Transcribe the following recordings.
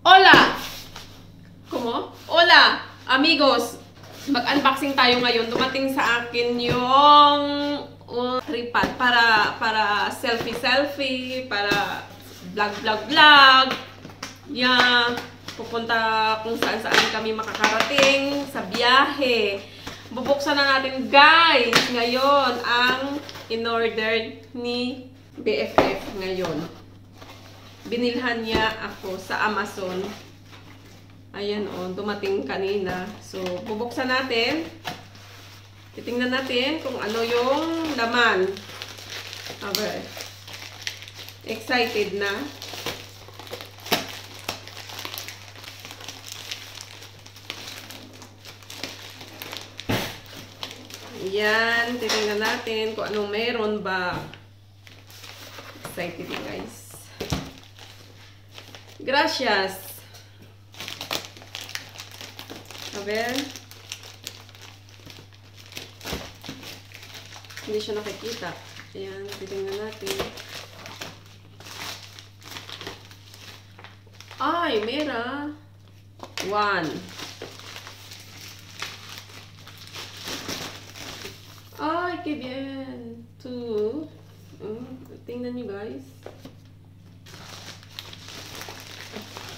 Hola! Kumo? Hola! Amigos! Mag-unboxing tayo ngayon. Dumating sa akin yung uh, tripod para para selfie-selfie, para vlog-vlog-vlog. Yeah. Pupunta kung saan-saan kami makakarating sa biyahe. Bubuksan na natin guys ngayon ang in-order ni BFF ngayon. Binilhan niya ako sa Amazon. Ayan o, oh, dumating kanina. So, bubuksan natin. Titingnan natin kung ano yung laman. Okay. Excited na. Yan, titingnan natin kung anong meron ba. Excited guys. Gracias. A ver. Hindi siya nakikita. Ayan, titingnan natin. Ay, mera. One. Ay, que bien. Two. Mm, tingnan nyo guys.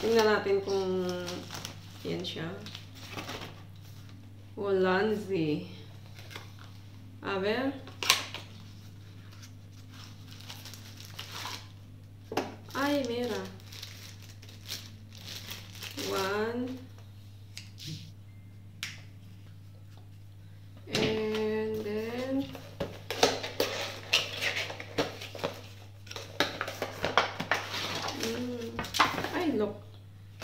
Tingnan natin kung yan siya. Wolanzi. A ver. Ay, mira.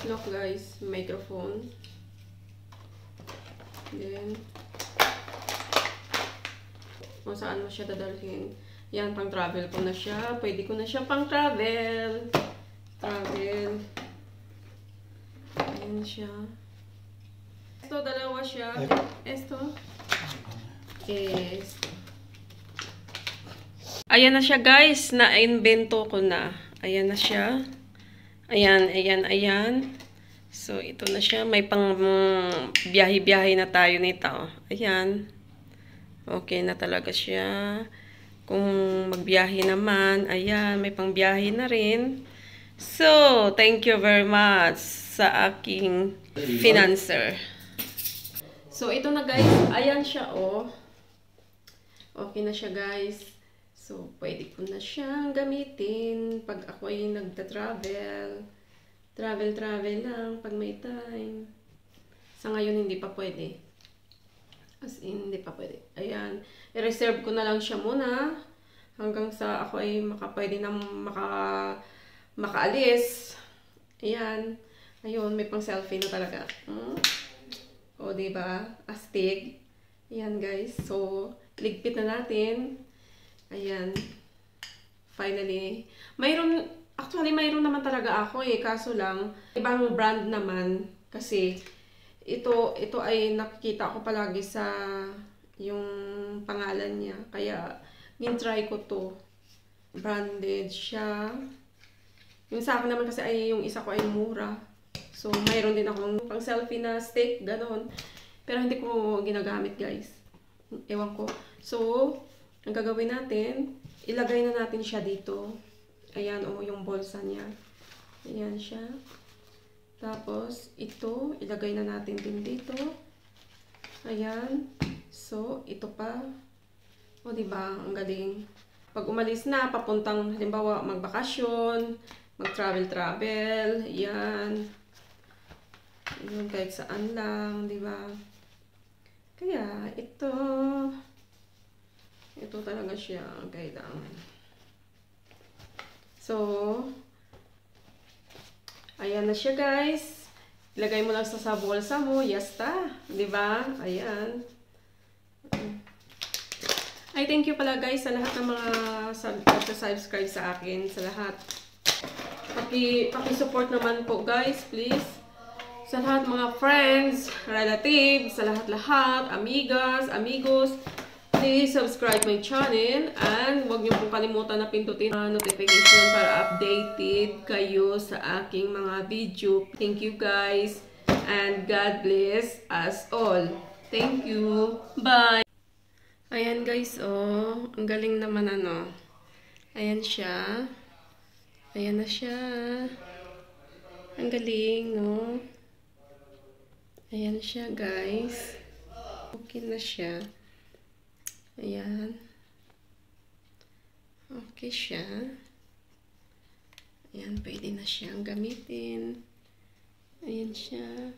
Lock guys. Microphone. Then kung saan mo siya dadalhin. Yan pang travel ko na siya. Pwede ko na siya pang travel. Travel. Ayan siya. Esto dalawa siya. Esto. Esto. Ayan na siya guys. Na-invento ko na. Ayan na siya Ayan, ayan, ayan. So, ito na siya. May pang biyahe-biyahe na tayo nito. Ayan. Okay na talaga siya. Kung magbiyahe naman, ayan, may pang biyahe na rin. So, thank you very much sa aking financer. So, ito na guys. Ayan siya, oh. Okay na siya, guys. So, pwede ko na siyang gamitin pag ako ay nagta-travel. Travel-travel lang pag may time. Sa ngayon, hindi pa pwede. As in, hindi pa pwede. Ayan. I-reserve ko na lang siya muna hanggang sa ako ay makapwede na maka, makaalis. Ayan. Ayun, may pang selfie na talaga. Hmm? O, diba? Astig. Ayan, guys. So, ligpit na natin. Ayan. Finally. Mayroon, actually mayroon naman talaga ako eh. Kaso lang, ibang brand naman. Kasi, ito, ito ay nakikita ko palagi sa yung pangalan niya. Kaya, gin-try ko to. Branded siya. Yung sa akin naman kasi ay yung isa ko ay mura. So, mayroon din akong pang selfie na stick, ganon. Pero hindi ko ginagamit, guys. Ewan ko. So, ang gagawin natin, ilagay na natin siya dito. Ayan, o, oh, yung bolsa niya. Ayan siya. Tapos, ito, ilagay na natin din dito. Ayan. So, ito pa. O, diba? Ang galing. Pag umalis na, papuntang, halimbawa, magbakasyon, mag-travel-travel, ayan. Yun, kahit saan lang, diba? Kaya, ito, ito talaga siya ang kailangan. So, ayan na siya guys. Ilagay mo lang sa, sa bulsa mo. Yasta. ba diba? Ayan. Ay, thank you pala guys sa lahat ng mga subscribe sa akin. Sa lahat. Paki, paki-support naman po guys, please. Sa lahat mga friends, relatives, sa lahat-lahat, amigas, amigos, Please subscribe my channel and huwag niyo pong kalimutan na pindutin ang notification para updated kayo sa aking mga video. Thank you guys and God bless us all. Thank you. Bye! Ayan guys, oh. Ang galing naman ano. Ayan siya. Ayan na siya. Ang galing, no? Ayan siya, guys. Okay na siya. Ayan. Okay siya. Ayan, pwede na siyang gamitin. Ayan siya.